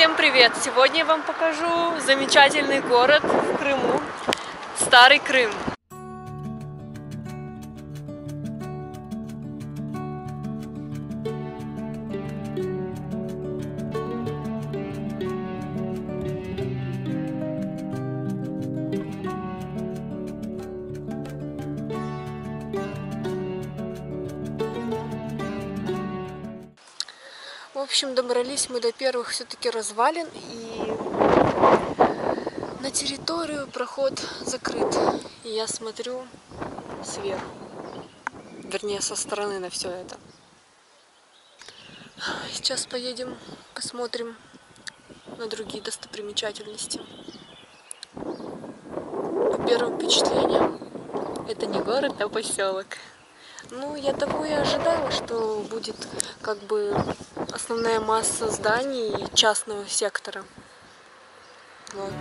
Всем привет! Сегодня я вам покажу замечательный город в Крыму, Старый Крым. Общем, добрались мы до первых все-таки развалин, и на территорию проход закрыт. И я смотрю сверху, вернее, со стороны на все это. Сейчас поедем, посмотрим на другие достопримечательности. По первым впечатлениям, это не город, а поселок. Ну, я того и ожидала, что будет как бы основная масса зданий частного сектора. Вот.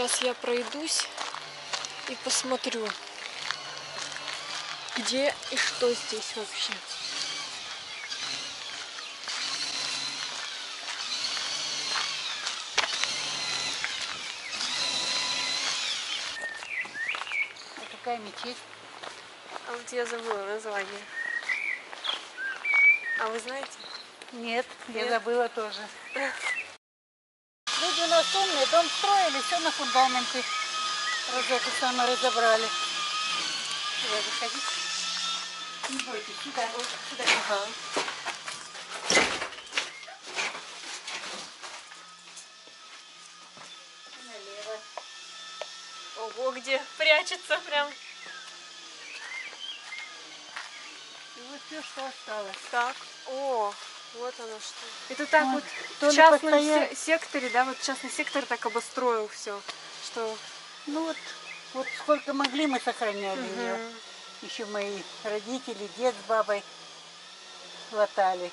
Сейчас я пройдусь и посмотрю, где и что здесь вообще. А какая мечеть? А вот я забыла название. А вы знаете? Нет, я Нет? забыла тоже. У нас умные, дом строили, все на фундаменте. Раз это самое разобрали. Сюда заходить. Не бойтесь, сюда, вот сюда. Ага. Налево. Ого, где прячется прям. И вот все, что осталось. Так, о, вот оно что. Это так Вот, вот в частном постоя- се- секторе, да, вот частный сектор так обостроил все, что Ну вот, вот сколько могли мы сохраняли ее. Мгм. Еще мои родители, дед с бабой латали.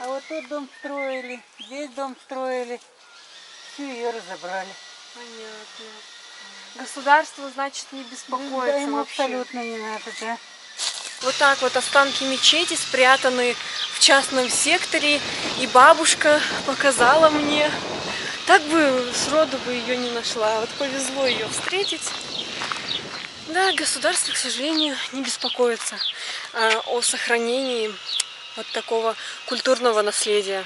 А вот тут дом строили, здесь дом строили. Всю ее разобрали. понятно. Государство, значит, не да, беспокоится ему вообще. абсолютно не надо, да. Вот так вот останки мечети спрятаны в частном секторе, и бабушка показала мне. Так бы сроду бы ее не нашла, вот повезло ее встретить. Да, государство, к сожалению, не беспокоится а, о сохранении вот такого культурного наследия.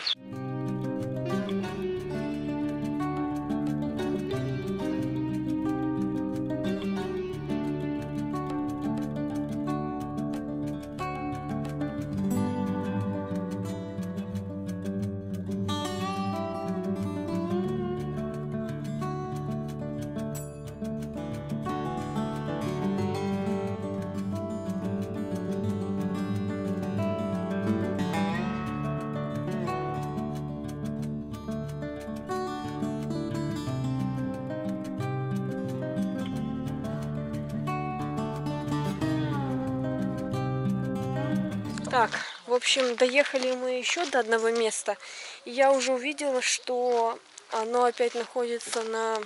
Так, в общем, доехали мы еще до одного места, я уже увидела, что оно опять находится на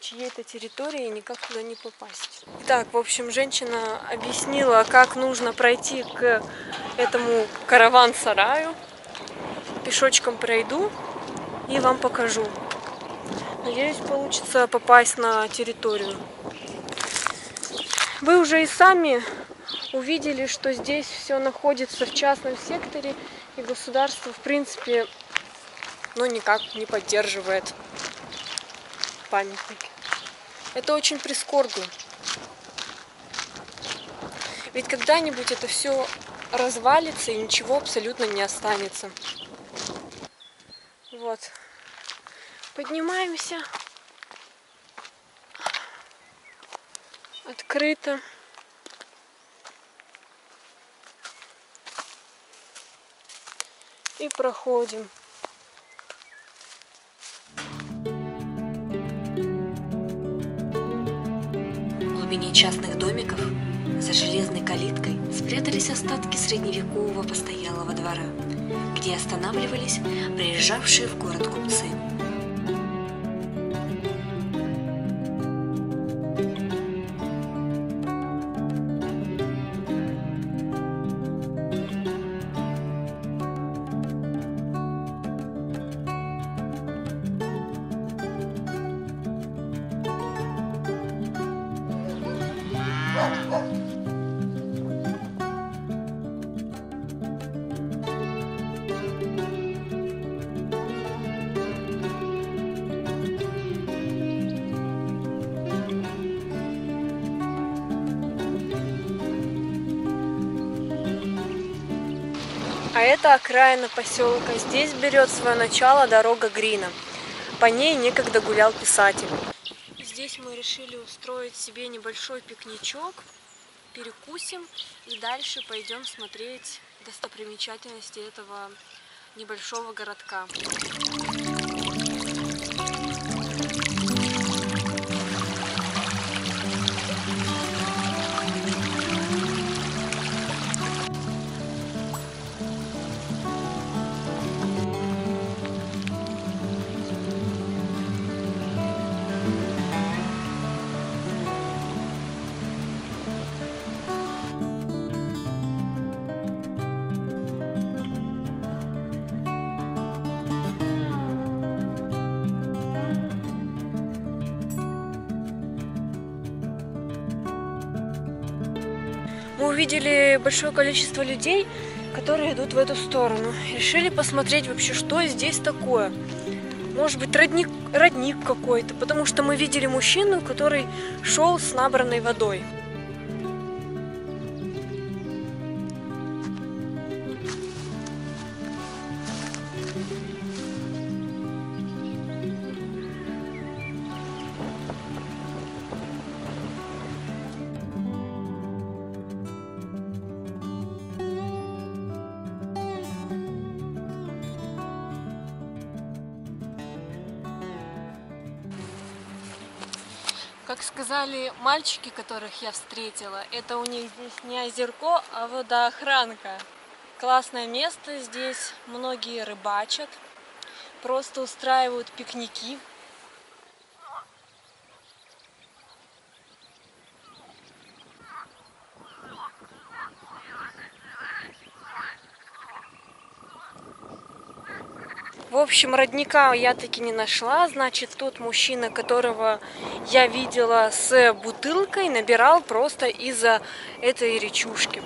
чьей-то территории, и никак туда не попасть. Итак, в общем, женщина объяснила, как нужно пройти к этому караван-сараю. Пешочком пройду и вам покажу. Надеюсь, получится попасть на территорию. Вы уже и сами увидели, что здесь все находится в частном секторе, и государство, в принципе, ну, никак не поддерживает памятники. Это очень прискорбно. Ведь когда-нибудь это все развалится и ничего абсолютно не останется. Вот. Поднимаемся. Открыто. И проходим. В глубине частных домиков за железной калиткой спрятались остатки средневекового постоялого двора, где останавливались приезжавшие в город купцы. Это окраина поселка. Здесь берет свое начало дорога Грина. По ней некогда гулял писатель. Здесь мы решили устроить себе небольшой пикничок, перекусим и дальше пойдем смотреть достопримечательности этого небольшого городка. Увидели большое количество людей, которые идут в эту сторону. Решили посмотреть вообще, что здесь такое. Может быть, родник, родник какой-то, потому что мы видели мужчину, который шел с набранной водой. Сказали мальчики, которых я встретила, это у них здесь не озерко, а водоохранка. Классное место здесь, многие рыбачат, просто устраивают пикники. В общем, родника я таки не нашла. Значит, тот мужчина, которого я видела с бутылкой, набирал просто из-за этой речушки.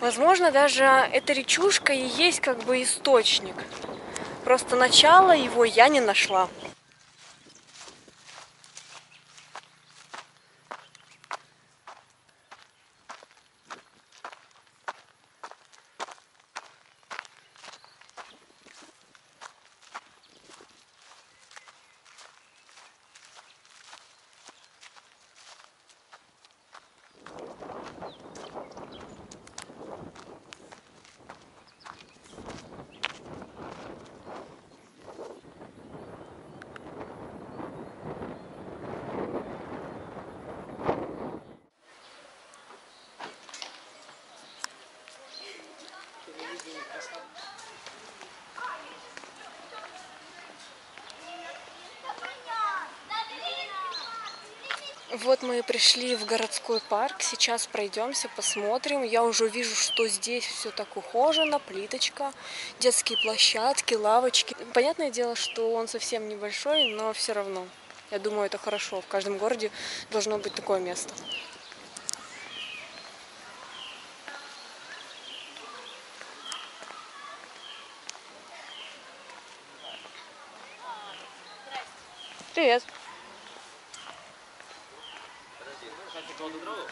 Возможно, даже эта речушка и есть как бы источник. Просто начало его я не нашла. Вот мы и пришли в городской парк. Сейчас пройдемся, посмотрим. Я уже вижу, что здесь все так ухожено, плиточка, детские площадки, лавочки. Понятное дело, что он совсем небольшой, но все равно. Я думаю, это хорошо. В каждом городе должно быть такое место. Привет. się koło do drogi.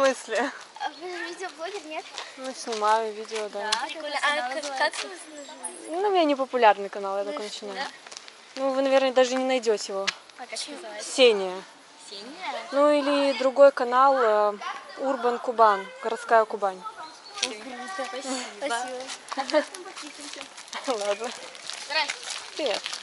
Смысле? А вы же видеоблогер, нет? Ну, снимаю видео, да. Прикольно. А как, как вы Ну, у меня не популярный канал, я только начинаю. Ну, вы, наверное, даже не найдете его. А как называется? Сения. Синяя? Ну, или другой канал э, Урбан Кубан, городская Кубань. Спасибо. Ладно. Здрасте. Привет.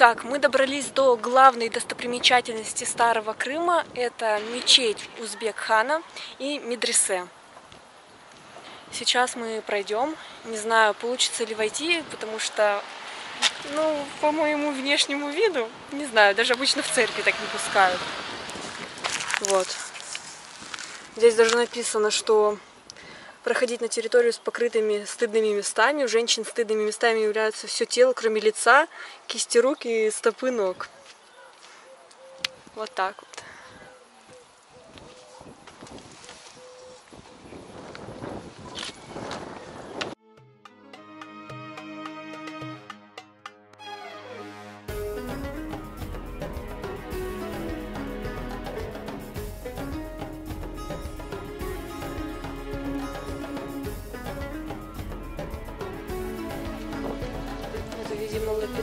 Итак, мы добрались до главной достопримечательности Старого Крыма. Это мечеть Узбек-хана и медресе. Сейчас мы пройдем. Не знаю, получится ли войти, потому что, ну, по моему внешнему виду, не знаю, даже обычно в церкви так не пускают. Вот. Здесь даже написано, что проходить на территорию с покрытыми стыдными местами. У женщин стыдными местами являются все тело, кроме лица, кисти рук и стопы ног. Вот так вот.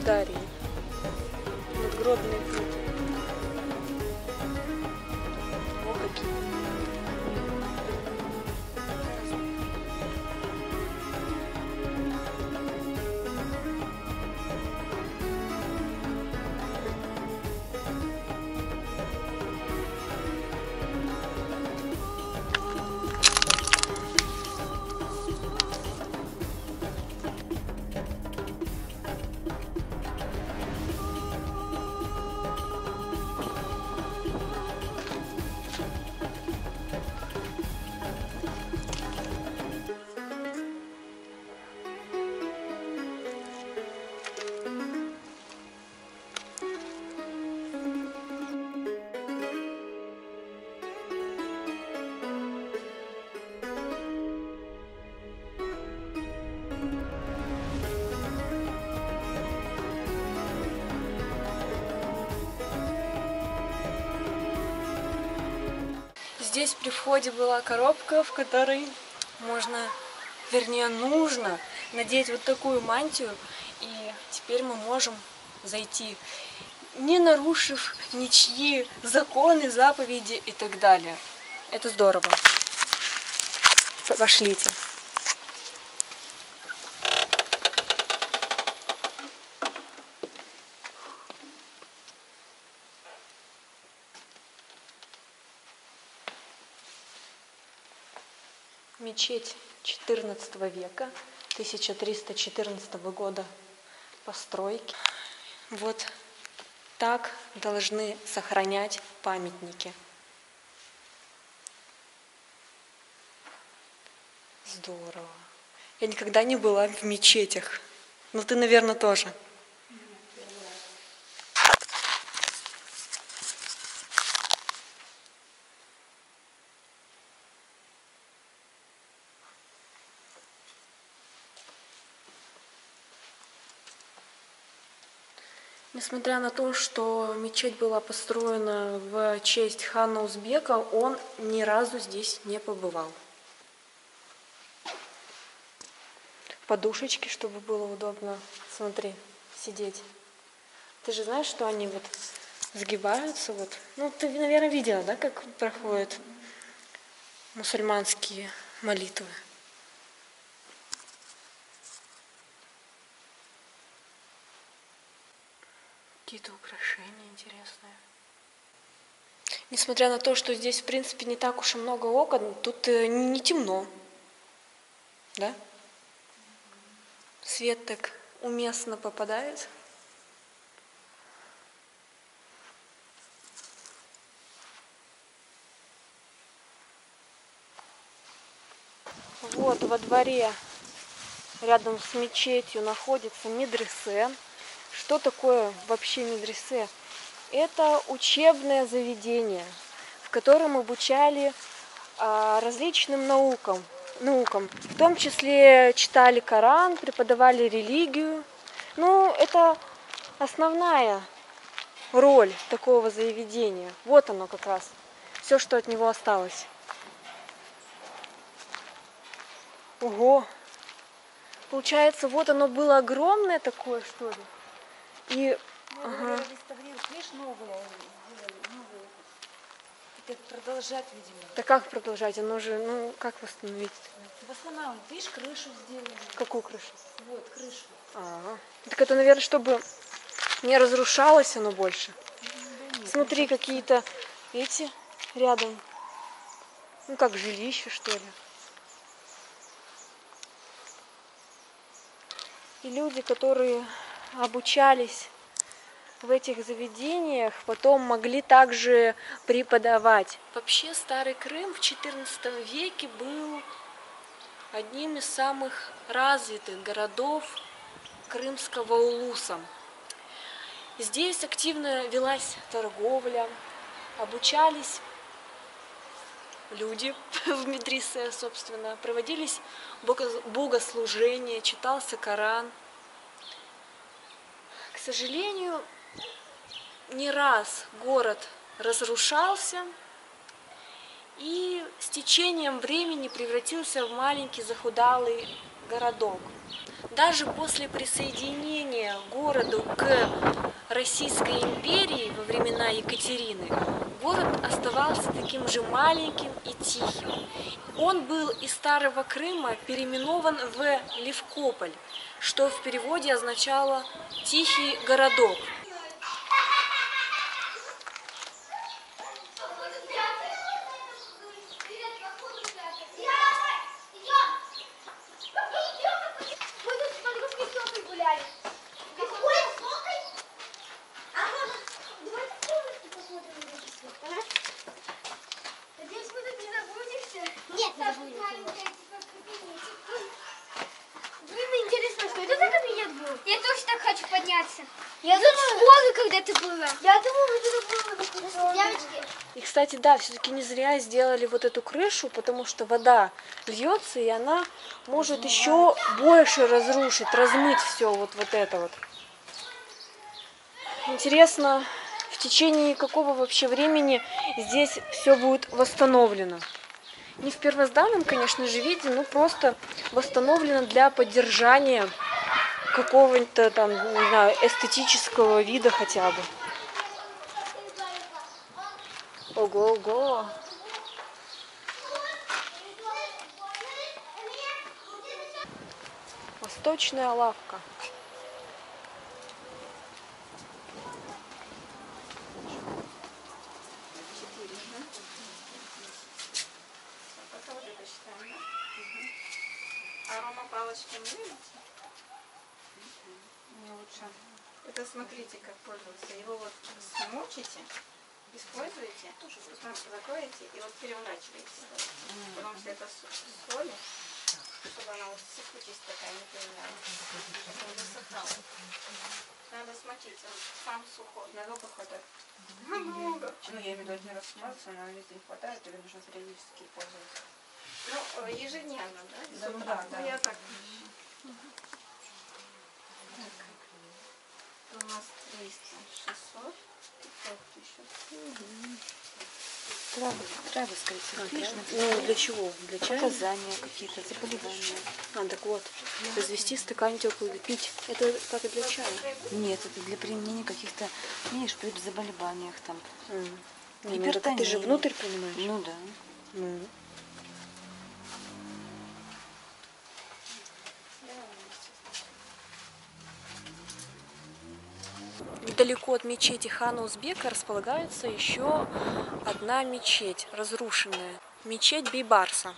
Видимо, Здесь при входе была коробка, в которой можно, вернее, нужно надеть вот такую мантию. И теперь мы можем зайти, не нарушив ничьи законы, заповеди и так далее. Это здорово. Пошлите. Мечеть XIV века, 1314 года постройки. Вот так должны сохранять памятники. Здорово. Я никогда не была в мечетях. Но ты, наверное, тоже. Несмотря на то, что мечеть была построена в честь хана Узбека, он ни разу здесь не побывал. Подушечки, чтобы было удобно, смотри, сидеть. Ты же знаешь, что они вот сгибаются, вот. Ну, ты, наверное, видела, да, как проходят мусульманские молитвы. Какие-то украшения интересные. Несмотря на то, что здесь, в принципе, не так уж и много окон, тут э, не темно. Да? Свет так уместно попадает. Вот во дворе рядом с мечетью находится медресе. Что такое вообще медресе? Это учебное заведение, в котором обучали а, различным наукам, наукам. В том числе читали Коран, преподавали религию. Ну, это основная роль такого заведения. Вот оно как раз. Все, что от него осталось. Ого! Получается, вот оно было огромное такое, что ли? И Ага. реставрируют, видишь, новые сделали, новые. Это продолжать, видимо. да как продолжать? Оно же, ну, как восстановить? Восстанавливают, видишь, крышу сделали. Какую крышу? Вот, крышу. Ага. Так это, наверное, чтобы не разрушалось оно больше. Смотри, какие-то эти рядом. Ну, как жилище, что ли. И люди, которые обучались в этих заведениях, потом могли также преподавать. Вообще Старый Крым в XIV веке был одним из самых развитых городов Крымского улуса. Здесь активно велась торговля, обучались люди в медресе, собственно, проводились бого- богослужения, читался Коран. Сожалению, не раз город разрушался и с течением времени превратился в маленький захудалый городок. Даже после присоединения городу к Российской империи во времена Екатерины город оставался таким же маленьким и тихим. Он был из Старого Крыма переименован в Левкополь, что в переводе означало «тихий городок». Мы тут с подружкой Сокой гуляли. Какой Сокой? А можно... Давайте в комнатке посмотрим на эти Сокой, ага? Надеюсь, мы тут не заблудимся? Нет, не заблудимся. Блин, интересно, что это за кабинет был? Я тоже так хочу подняться. Я тут в школе когда-то была. Я думала, это было Девочки, И, кстати, да, все-таки не зря сделали вот эту крышу, потому что вода льется, и она может еще больше разрушить, размыть все вот, вот это вот. Интересно, в течение какого вообще времени здесь все будет восстановлено? Не в первозданном, конечно же, виде, но просто восстановлено для поддержания какого-то там, не знаю, эстетического вида хотя бы. Ого-ого. Восточная лавка. Арома палочки мы не лучше. Это смотрите, как пользоваться. Его вот смочите, используете, потом закроете и вот переворачиваете. Потому что это с- соли, чтобы она вот сыпучесть такая не появлялась. Чтобы. Надо смочить, он сам сухой, надолго хватает. Намного. Ну, я имею в виду, один раз смазаться, она везде не хватает, или нужно периодически пользоваться. Ну, э, ежедневно, да? с Да, утра. да, Ну, да. я так. Это у нас 300, 600, 500, 1000. Травы, травы, скорее всего. видишь, Ну, для чего? Для чая? Показания какие-то, заболевания. А, так вот. Развести стакан теплый пить. Это как и для чая. Нет, это для применения каких-то, видишь, при заболеваниях там. Ну, так ты же Гипертония. внутрь принимаешь. Ну да. Ну. Недалеко от мечети хана Узбека располагается еще одна мечеть, разрушенная. Мечеть Бейбарса.